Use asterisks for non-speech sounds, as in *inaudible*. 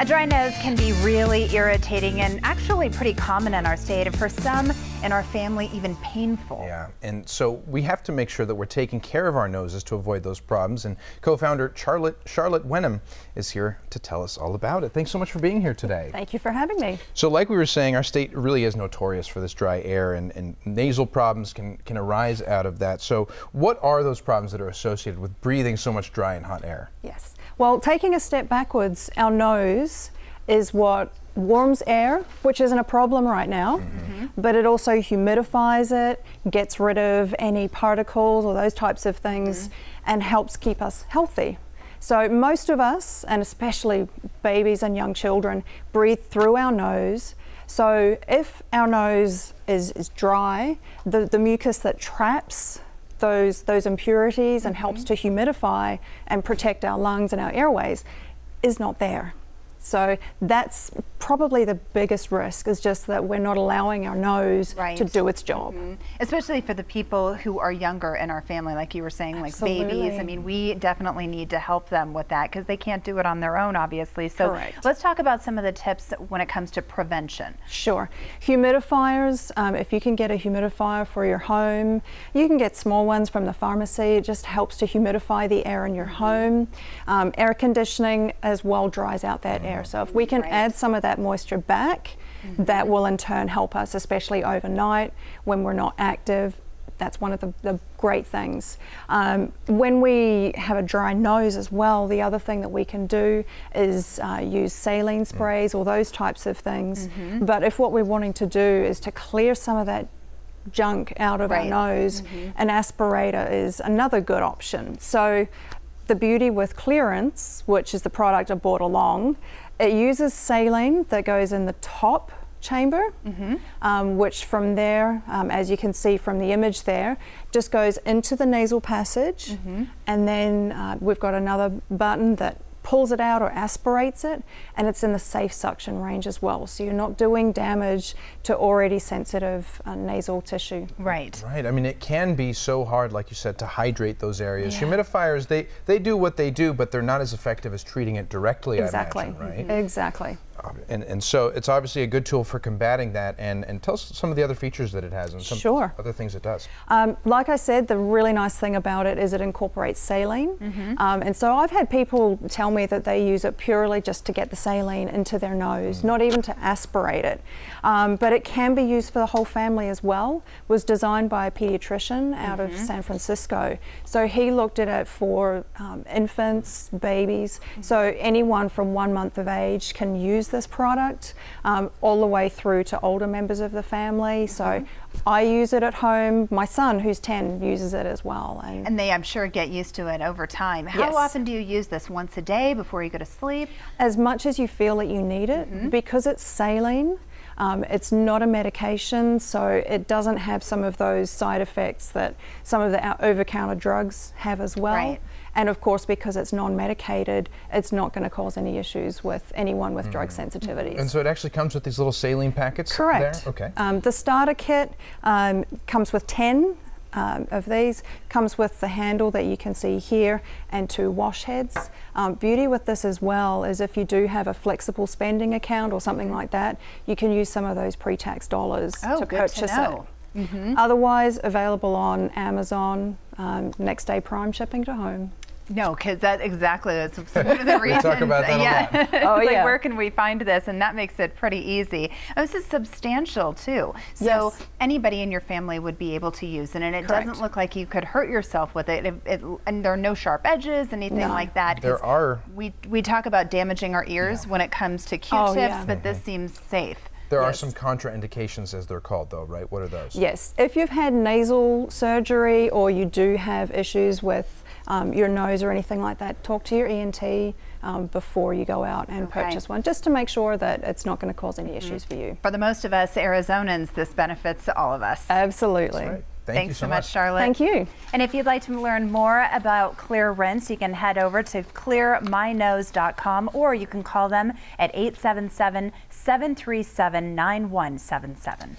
A dry nose can be really irritating and actually pretty common in our state, and for some in our family, even painful. Yeah, and so we have to make sure that we're taking care of our noses to avoid those problems. And co-founder Charlotte Charlotte Wenham is here to tell us all about it. Thanks so much for being here today. Thank you for having me. So, like we were saying, our state really is notorious for this dry air, and, and nasal problems can can arise out of that. So, what are those problems that are associated with breathing so much dry and hot air? Yes. Well, taking a step backwards, our nose is what warms air, which isn't a problem right now, mm-hmm. but it also humidifies it, gets rid of any particles or those types of things, mm-hmm. and helps keep us healthy. So, most of us, and especially babies and young children, breathe through our nose. So, if our nose is, is dry, the, the mucus that traps those, those impurities and mm-hmm. helps to humidify and protect our lungs and our airways is not there. So that's probably the biggest risk is just that we're not allowing our nose right. to do its job. Mm -hmm. Especially for the people who are younger in our family, like you were saying, Absolutely. like babies. I mean, we definitely need to help them with that because they can't do it on their own, obviously. So Correct. let's talk about some of the tips when it comes to prevention. Sure. Humidifiers, um, if you can get a humidifier for your home, you can get small ones from the pharmacy. It just helps to humidify the air in your mm -hmm. home. Um, air conditioning as well dries out that air. So if we can right. add some of that moisture back, mm -hmm. that will in turn help us, especially overnight when we're not active. That's one of the, the great things. Um, when we have a dry nose as well, the other thing that we can do is uh, use saline mm. sprays or those types of things. Mm -hmm. But if what we're wanting to do is to clear some of that junk out of right. our nose, mm -hmm. an aspirator is another good option. So the beauty with CLEARinse, which is the product I brought along, it uses saline that goes in the top chamber, mm -hmm. um, which from there, um, as you can see from the image there, just goes into the nasal passage. Mm -hmm. And then uh, we've got another button that pulls it out or aspirates it, and it's in the safe suction range as well. So you're not doing damage to already sensitive uh, nasal tissue. Right. Right. I mean, it can be so hard, like you said, to hydrate those areas. Yeah. Humidifiers, they, they do what they do, but they're not as effective as treating it directly, exactly. Imagine, right? Exactly. And, and so it's obviously a good tool for combating that. And, and tell us some of the other features that it has and some sure. other things it does. Um, like I said, the really nice thing about it is it incorporates saline. Mm -hmm. um, and so I've had people tell me that they use it purely just to get the saline into their nose, mm. not even to aspirate it. Um, but it can be used for the whole family as well. It was designed by a pediatrician out -hmm. of mm-hmm. San Francisco. So he looked at it for um, infants, babies. -hmm. So anyone from one month of age can use use this product um, all the way through to older members of the family. So mm-hmm. I use it at home. My son, who's 10, uses it as well. And, and they, I'm sure, get used to it over time. How yes. often do you use this? Once a day before you go to sleep? As much as you feel that you need it. Mm -hmm. Because it's saline, um, it's not a medication, so it doesn't have some of those side effects that some of the over-counter drugs have as well. Right. And of course, because it's non-medicated, it's not going to cause any issues with anyone with mm. drug sensitivities. And so it actually comes with these little saline packets Correct. There? Okay. Um, the starter kit um, comes with 10 um, of these comes with the handle that you can see here and two wash heads. Um, beauty with this as well is if you do have a flexible spending account or something like that, you can use some of those pre-tax dollars oh, to purchase to it. Mm -hmm. Otherwise, available on Amazon, um, next day prime shipping to home. No, because that exactly that's one of the reasons. *laughs* we talk about that yeah. *laughs* oh, like, yeah. Where can we find this? And that makes it pretty easy. Oh, this is substantial too. So yes. anybody in your family would be able to use it, and it Correct. doesn't look like you could hurt yourself with it. It, it. And there are no sharp edges, anything no. like that. There are. We we talk about damaging our ears yeah. when it comes to Q-tips, oh, yeah. but mm -hmm. this seems safe. There yes. are some contraindications, as they're called, though, right? What are those? Yes. If you've had nasal surgery or you do have issues with um, your nose or anything like that, talk to your ENT um, before you go out and okay. purchase one, just to make sure that it's not going to cause any issues mm -hmm. for you. For the most of us Arizonans, this benefits all of us. Absolutely. Thank Thanks so, so much, Charlotte. Thank you. And if you'd like to learn more about CLEARinse, you can head over to clearmynose.com or you can call them at 877 737 9177.